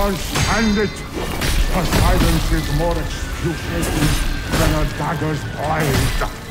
can't stand it. The silence is more excruciating than a dagger's blade.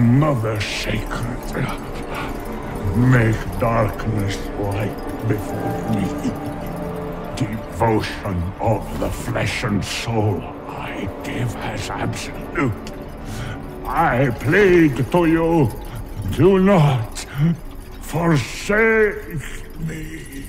Mother Sacred, make darkness light before me. Devotion of the flesh and soul I give as absolute. I plead to you, do not forsake me.